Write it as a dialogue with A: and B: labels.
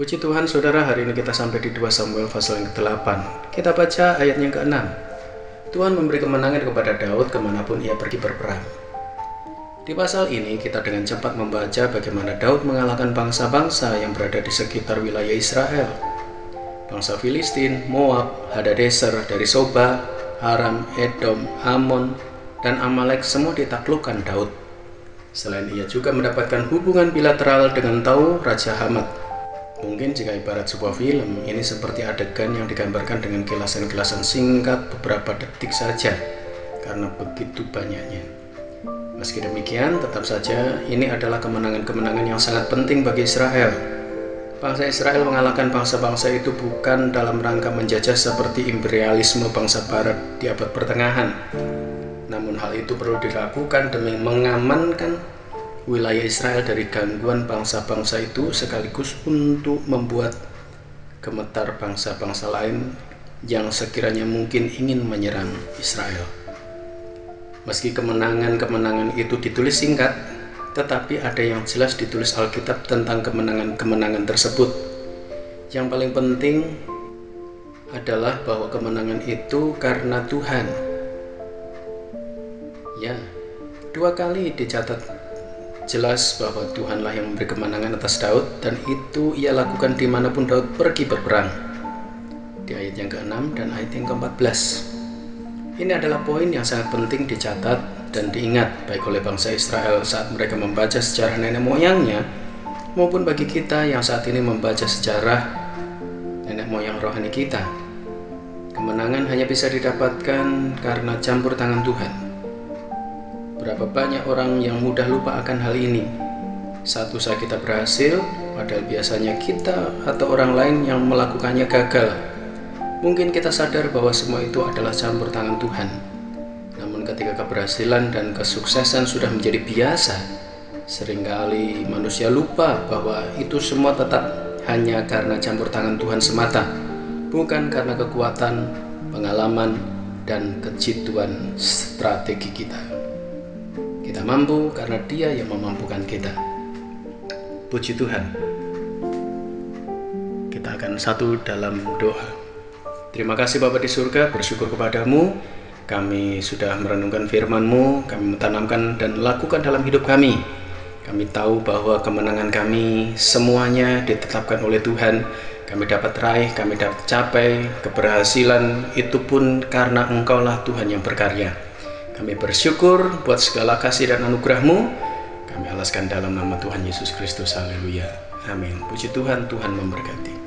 A: Puji Tuhan saudara hari ini kita sampai di 2 Samuel pasal yang ke-8 Kita baca ayatnya yang ke-6 Tuhan memberi kemenangan kepada Daud ke mana pun ia pergi berperang. Di pasal ini kita dengan cepat membaca bagaimana Daud mengalahkan bangsa-bangsa yang berada di sekitar wilayah Israel. Bangsa Filistin, Moab, Hadadeser, dari Soba, Aram, Edom, Amon, dan Amalek semua ditaklukkan Daud. Selain ia juga mendapatkan hubungan bilateral dengan Tau Raja Hamad Mungkin jika ibarat sebuah film, ini seperti adegan yang digambarkan dengan kilasan-kilasan singkat beberapa detik saja, karena begitu banyaknya. Meski demikian, tetap saja ini adalah kemenangan-kemenangan yang sangat penting bagi Israel. Bangsa Israel mengalahkan bangsa-bangsa itu bukan dalam rangka menjajah seperti imperialisme bangsa Barat di abad pertengahan. Namun hal itu perlu dilakukan demi mengamankan wilayah Israel dari gangguan bangsa-bangsa itu sekaligus untuk membuat gemetar bangsa-bangsa lain yang sekiranya mungkin ingin menyerang Israel. Meski kemenangan-kemenangan itu ditulis singkat, tetapi ada yang jelas ditulis Alkitab tentang kemenangan-kemenangan tersebut. Yang paling penting adalah bahwa kemenangan itu karena Tuhan. Ya, dua kali dicatat Jelas bahwa Tuhanlah yang memberi kemenangan atas Daud dan itu ia lakukan di mana pun Daud pergi berperang. Di ayat yang ke-6 dan ayat yang ke-14. Ini adalah poin yang sangat penting dicatat dan diingat baik oleh bangsa Israel saat mereka membaca sejarah nenek moyangnya maupun bagi kita yang saat ini membaca sejarah nenek moyang rohani kita. Kemenangan hanya bisa didapatkan karena campur tangan Tuhan Berapa banyak orang yang mudah lupa akan hal ini. Saat usaha kita berhasil, padahal biasanya kita atau orang lain yang melakukannya gagal. Mungkin kita sadar bahwa semua itu adalah campur tangan Tuhan. Namun ketika keberhasilan dan kesuksesan sudah menjadi biasa, sering kali manusia lupa bahwa itu semua tetap hanya karena campur tangan Tuhan semata, bukan karena kekuatan, pengalaman, dan kejituan strategi kita. Kita mampu karena Dia yang memampukan kita. Puji Tuhan. Kita akan satu dalam doa. Terima kasih Bapak di surga, bersyukur kepadamu. Kami sudah merenungkan firman-Mu, kami menanamkan dan lakukan dalam hidup kami. Kami tahu bahwa kemenangan kami semuanya ditetapkan oleh Tuhan. Kami dapat raih, kami dapat capai keberhasilan itu pun karena Engkaulah Tuhan yang berkarya. Kami bersyukur buat segala kasih dan anugerahmu. Kami alaskan dalam nama Tuhan Yesus Kristus. Haleluya. Amin. Puji Tuhan, Tuhan memberkati.